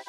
Har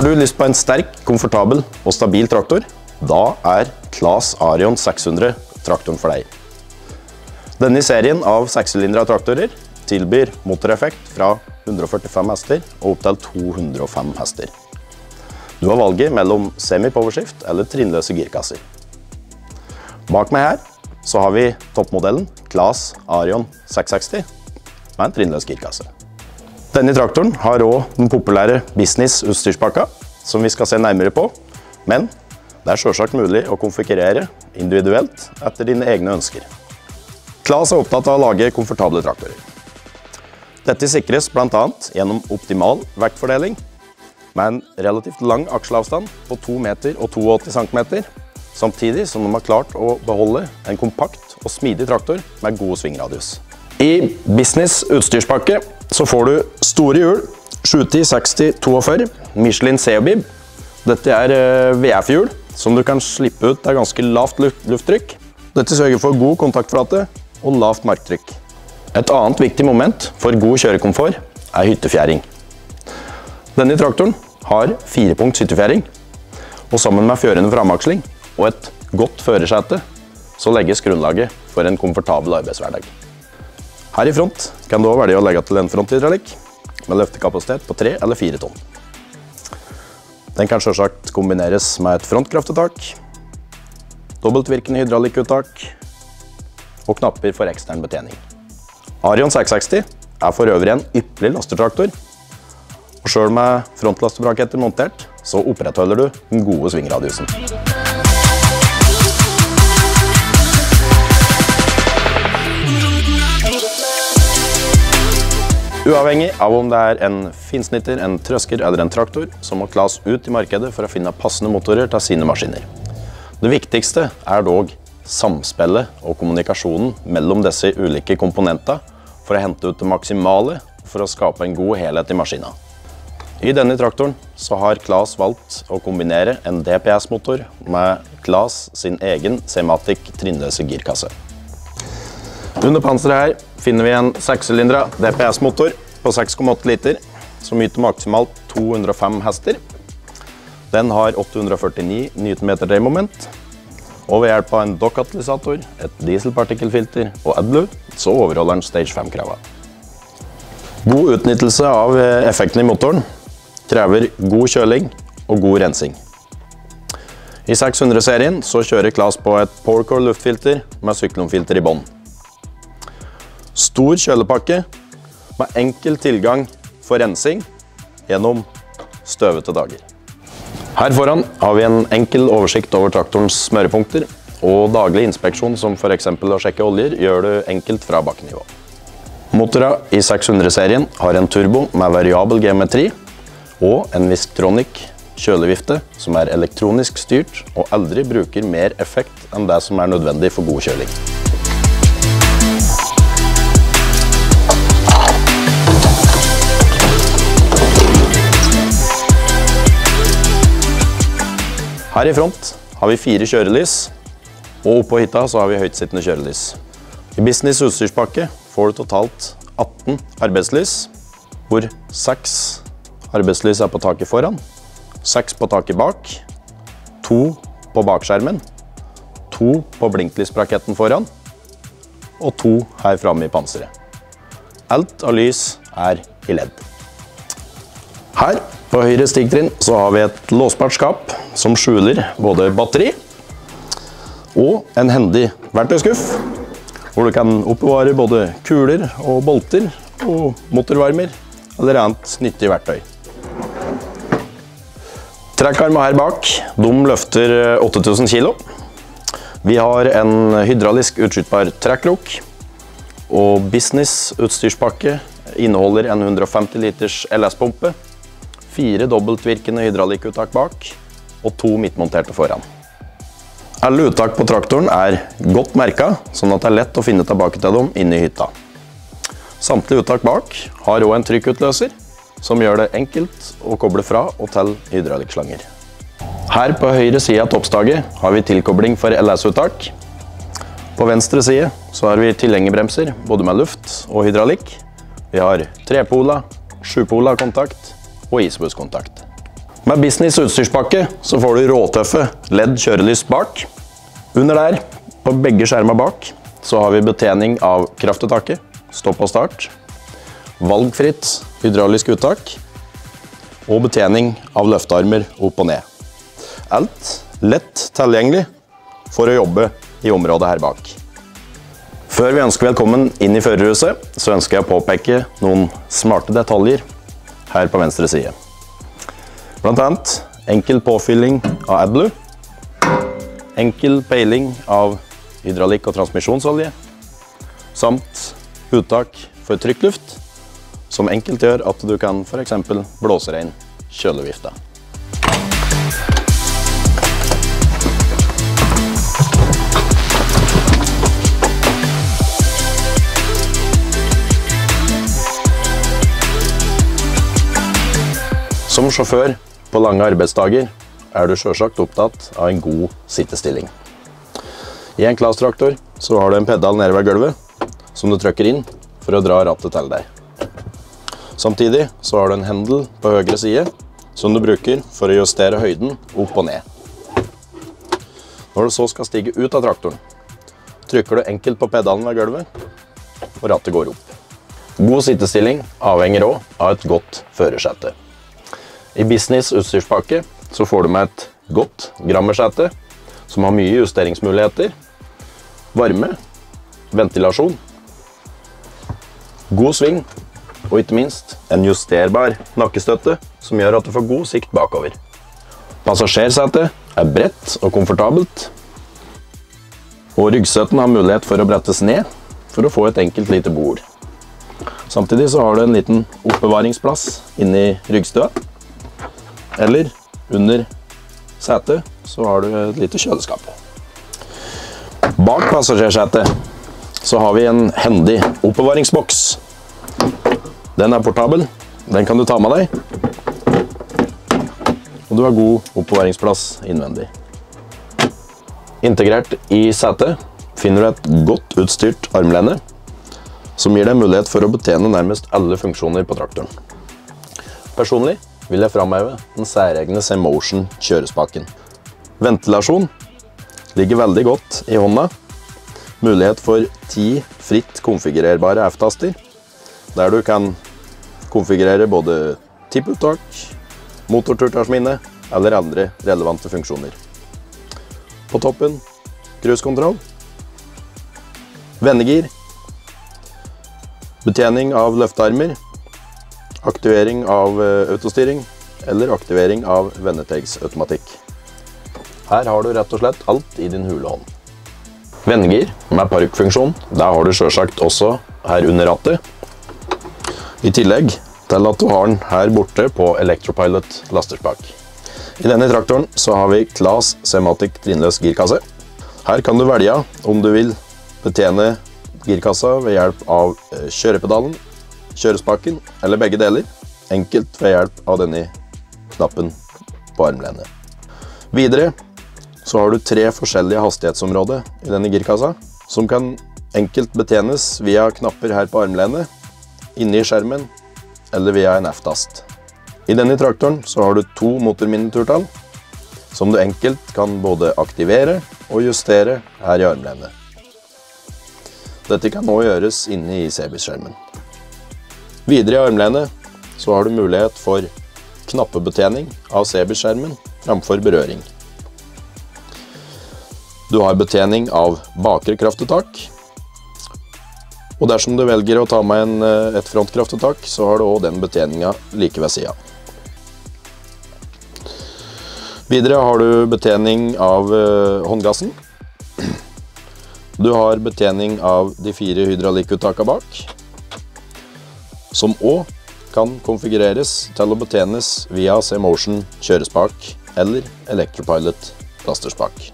du lyst på en sterk, komfortabel og stabil traktor? Da er Claes Arion 600 traktoren for deg. Denne serien av sekssylindra traktorer tilbyr motoreffekt fra 145 hester og opp til 205 hester. Du har valget mellom semi-powershift eller trinnløse girkasser. Bak meg her så har vi toppmodellen Claes Arion 660 med en trinnløs girkasse. Denne traktoren har også den populære business-utstyrspakka, som vi skal se nærmere på. Men det er selvsagt mulig å konfigurere individuelt etter dine egne ønsker. Claes er opptatt av å lage komfortable traktorer. Dette sikres bl.a. gjennom optimal vektfordeling, med en relativt lang aksjeavstand på 2 meter og 82 cm, samtidig som de har klart å beholde en kompakt og smidig traktor med god svingradius. I business utstyrspakke så får du store hjul, 70, 60, 42, Michelin Seobib. Dette er eh, VF-hjul som du kan slippe ut av ganske lavt lufttrykk. Dette sørger for god kontaktflate og lavt marktrykk. Et annet viktig moment for god kjørekomfort er hyttefjæring. Denne traktoren har firepunkt hyttefjæring, og sammen med fjørende framaksling og et godt førersete så legges grunnlaget for en komfortabel arbeidshverdag. Her i front kan du også velge å legge til en fronthydraulikk med løftekapasitet på 3 eller 4 tonn. Den kan selvsagt kombineres med et frontkraftetak, dobbeltvirkende hydraulikkuttak og knapper for ekstern betjening. Arion 660 er for øvrig en ypperlig lastetraktor, og selv med frontlastebraketter montert, så opprettholder du den gode svingradiusen. Uavhengig av om det er en finsnitter, en trøsker eller en traktor, så må Claes ut i markedet for å finne passende motorer til sine maskiner. Det viktigste er dog samspillet og kommunikasjonen mellom disse ulike komponentene for å hente ut det maksimale for å skape en god helhet i maskina. I denne traktoren så har Claes valgt å kombinere en DPS-motor med Claes sin egen Sematic trinnløse girkasse. Under panseret her finner vi en sekssylindra DPS-motor på 6,8 liter, som yter maksimalt 205 hester. Den har 849 Nm dreiemoment. og ved hjelp av en dokkatalysator, et dieselpartikkelfilter og AdBlue, så overholder den Stage 5-krava. God utnyttelse av effekten i motoren krever god kjøling og god rensing. I 600-serien så kjører Klas på et Powercore luftfilter med syklonfilter i bånn. Stor kjølepakke med enkel tilgang for rensing gjennom støvete dager. Her foran har vi en enkel oversikt over traktorens smørepunkter, og daglig inspeksjon som f.eks. å sjekke oljer gjør du enkelt fra bakkenivå. Motora i 600-serien har en turbo med variabel geometri og en Visktronic kjølevifte som er elektronisk styrt og aldri bruker mer effekt enn det som er nødvendig for god kjøling. Her i front har vi fire kjørelys, og oppå hytta så har vi høytsittende kjørelys. I business utstyrspakke får du totalt 18 arbeidslys, hvor 6 arbeidslys er på taket foran, 6 på taket bak, 2 på bakskjermen, 2 på blinklysbraketten foran, og 2 her framme i panseret. Alt av lys er i ledd. Her på høyre stigtrinn så har vi et låsbart skap som skjuler både batteri og en hendig verktøyskuff, hvor du kan oppbevare både kuler og bolter og motorvarmer eller annet nyttig verktøy. Trekkarma her bak, de løfter 8000 kg. Vi har en hydraulisk utskytbar trekkrok, og business utstyrspakke inneholder en 150 liters LS-pumpe fire dobbeltvirkende hydraulikkuttak bak og to midtmonterte foran. Alle uttak på traktoren er godt merka, sånn at det er lett å finne tilbake til dem inne i hytta. Samtlige uttak bak har også en trykkutløser, som gjør det enkelt å koble fra og til hydraulikkslanger. Her på høyre side av toppstaget har vi tilkobling for LS-uttak. På venstre side så har vi tilhengerbremser, både med luft og hydraulikk. Vi har trepola, sjupola kontakt og isbusskontakt. Med business utstyrspakke så får du råtøffe LED kjørelys bak. Under der, på begge skjermene bak, så har vi betjening av kraftuttaket, stopp og start, valgfritt hydraulisk uttak og betjening av løftearmer opp og ned. Alt lett tilgjengelig for å jobbe i området her bak. Før vi ønsker velkommen inn i førerhuset, så ønsker jeg å påpeke noen smarte detaljer her på venstre side. Blant annet enkel påfylling av AdBlue, enkel peiling av hydraulikk og transmisjonsolje, samt uttak for trykkluft, som enkelt gjør at du kan f.eks. blåse rein kjølevifta. Som sjåfør på lange arbeidsdager er du selvsagt opptatt av en god sittestilling. I en Class-traktor har du en pedal nede ved gulvet som du trykker inn for å dra rattet til deg. Samtidig så har du en hendel på høyre side som du bruker for å justere høyden opp og ned. Når du så skal stige ut av traktoren, trykker du enkelt på pedalen ved gulvet, og rattet går opp. God sittestilling avhenger også av et godt førersete. I business utstyrspakke så får du med et godt grammersete som har mye justeringsmuligheter. Varme, ventilasjon, god sving og ikke minst en justerbar nakkestøtte som gjør at du får god sikt bakover. Passasjersetet er bredt og komfortabelt. Og ryggstøtten har mulighet for å brettes ned for å få et enkelt lite bord. Samtidig så har du en liten oppbevaringsplass inni ryggstua. Eller under setet så har du et lite kjøleskap. Bak passasjersetet så har vi en hendig oppbevaringsboks. Den er portabel. Den kan du ta med deg. Og du har god oppbevaringsplass innvendig. Integrert i setet finner du et godt utstyrt armlene som gir deg mulighet for å betjene nærmest alle funksjoner på traktoren. Personlig vil jeg framheve den særegne Semotion kjørespaken. Ventilasjon ligger veldig godt i hånda. Mulighet for ti fritt konfigurerbare F-taster, der du kan konfigurere både tipputtak, motorturtasjminne eller andre relevante funksjoner. På toppen cruisekontroll, vendegir, betjening av løftearmer, aktivering av eh, autostyring eller aktivering av vendetegsautomatikk. Her har du rett og slett alt i din hule hånd. Vendegir med parkfunksjon, der har du selvsagt også her under rattet. I tillegg til at du har den her borte på Electropilot lasterspak. I denne traktoren så har vi Class Sematic trinnløs girkasse. Her kan du velge om du vil betjene girkassa ved hjelp av eh, kjørepedalen, kjørespaken eller begge deler. Enkelt ved hjelp av denne knappen på armlenet. Videre så har du tre forskjellige hastighetsområder i denne girkassa, som kan enkelt betjenes via knapper her på armlenet, inni skjermen eller via en F-tast. I denne traktoren så har du to motorminiturtall, som du enkelt kan både aktivere og justere her i armlenet. Dette kan nå gjøres inne i CB-skjermen. Videre i armlenet så har du mulighet for knappebetjening av CB-skjermen framfor berøring. Du har betjening av bakre kraftuttak. Og dersom du velger å ta med en, eh, et frontkraftuttak, så har du også den betjeninga like ved sida. Videre har du betjening av uh, håndgassen. Du har betjening av de fire hydraulikkuttakene bak, som òg kan konfigureres til å betjenes via C-Motion kjørespak eller Electropilot lasterspak.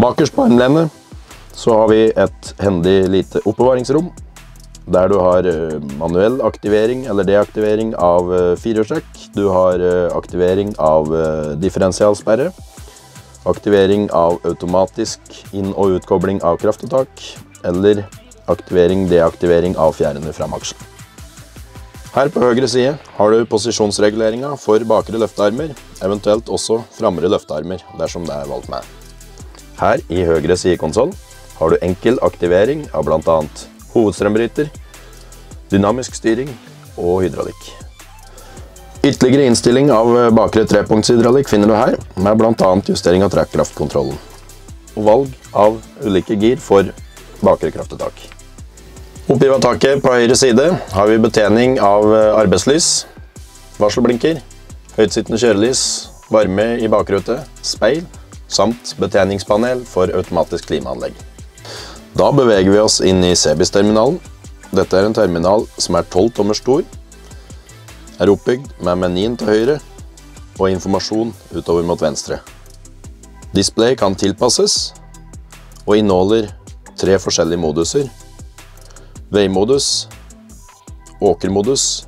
Bakerst på armlenet har vi et hendig lite oppbevaringsrom der du har eh, manuell aktivering eller deaktivering av eh, firehjulstrekk. Du har eh, aktivering av differensialsperre. aktivering av automatisk inn- og utkobling av kraftuttak, eller aktivering-deaktivering av fjærene framaksjen. Her på høyre side har du posisjonsreguleringa for bakre løftearmer, eventuelt også framre løftearmer, dersom det er valgt med. Her i høyre sidekonsoll har du enkel aktivering av bl.a. hovedstrømbryter, dynamisk styring og hydraulikk. Ytterligere innstilling av bakre trepunktshydraulikk finner du her, med bl.a. justering av trekkraftkontrollen. Og valg av ulike gir for bakre kraftuttak. Oppi ved taket på høyre side har vi betjening av arbeidslys, varselblinker, høytsittende kjørelys, varme i bakrute, speil, samt betjeningspanel for automatisk klimaanlegg. Da beveger vi oss inn i Sebis-terminalen. Dette er en terminal som er 12 tommer stor, er oppbygd med menyen til høyre og informasjon utover mot venstre. Display kan tilpasses og inneholder tre forskjellige moduser. Veimodus, åkermodus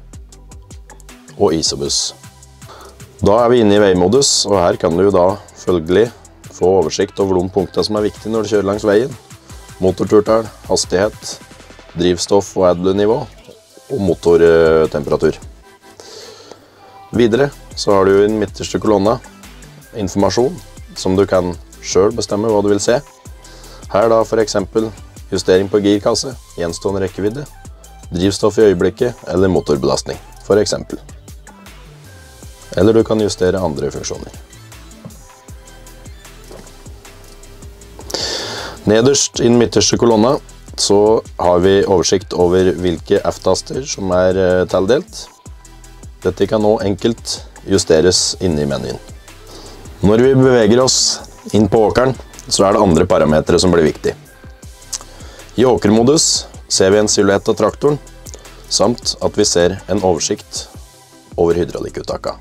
og isobus. Da er vi inne i veimodus, og her kan du da følgelig få oversikt over de punktene som er viktige når du kjører langs veien. Motorturtall, hastighet, drivstoff og adlu-nivå og motortemperatur. Videre så har du i den midterste kolonna informasjon som du kan sjøl bestemme hva du vil se. Her da f.eks. justering på girkasse, gjenstående rekkevidde, drivstoff i øyeblikket eller motorbelastning f.eks. Eller du kan justere andre funksjoner. Nederst i den midterste kolonna så har vi oversikt over hvilke F-taster som er eh, tildelt. Dette kan nå enkelt justeres inne i menyen. Når vi beveger oss inn på åkeren, så er det andre parametere som blir viktig. I åkermodus ser vi en silhuett av traktoren, samt at vi ser en oversikt over hydraulikkuttaka.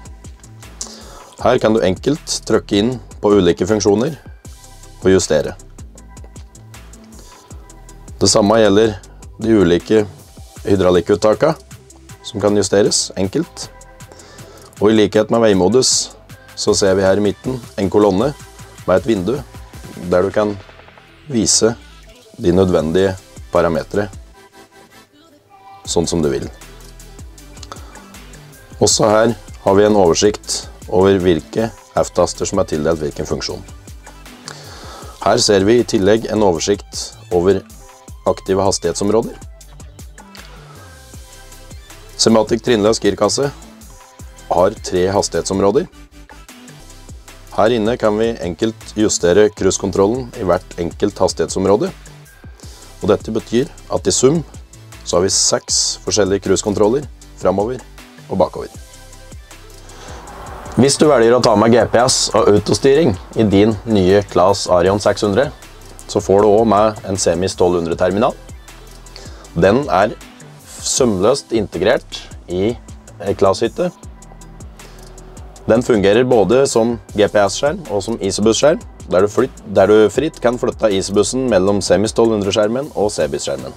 Her kan du enkelt trykke inn på ulike funksjoner og justere. Det samme gjelder de ulike hydraulikkuttaka, som kan justeres enkelt. Og i likhet med veimodus, så ser vi her i midten en kolonne med et vindu, der du kan vise de nødvendige parametere sånn som du vil. Også her har vi en oversikt over hvilke F-taster som er tildelt hvilken funksjon. Her ser vi i tillegg en oversikt over aktive hastighetsområder. Sematic trinnløs girkasse har tre hastighetsområder. Her inne kan vi enkelt justere cruisekontrollen i hvert enkelt hastighetsområde. Og dette betyr at i sum så har vi seks forskjellige cruisekontroller framover og bakover. Hvis du velger å ta med GPS og autostyring i din nye Class Arion 600, så får du òg med en Semis 1200-terminal. Den er sømløst integrert i ei Class-hytte. Den fungerer både som GPS-skjerm og som Isobus-skjerm, der, der, du fritt kan flytte isbussen mellom Semis 1200-skjermen og Cebis-skjermen.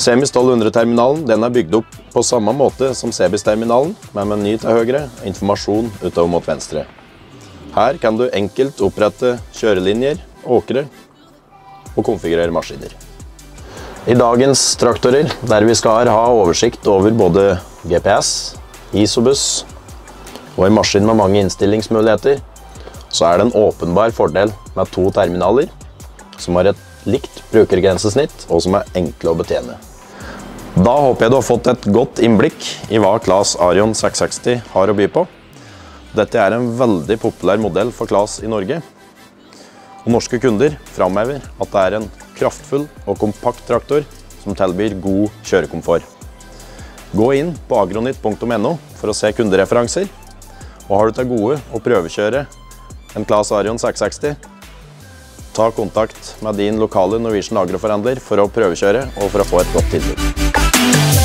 Semis 1200-terminalen er bygd opp på samme måte som Cebis-terminalen, men med meny til høyre og informasjon utover mot venstre. Her kan du enkelt opprette kjørelinjer, åkre og konfigurere maskiner. I dagens traktorer, der vi skal ha oversikt over både GPS, isobus og en maskin med mange innstillingsmuligheter, så er det en åpenbar fordel med to terminaler som har et likt brukergrensesnitt og som er enkle å betjene. Da håper jeg du har fått et godt innblikk i hva Claes Arion 660 har å by på. Dette er en veldig populær modell for Claes i Norge. Og norske kunder framhever at det er en kraftfull og kompakt traktor som tilbyr god kjørekomfort. Gå inn på agronytt.no for å se kundereferanser. Og har du til gode å prøvekjøre en Claes Arion 660, ta kontakt med din lokale Norwegian Agroforhandler for å prøvekjøre og for å få et godt tilbud.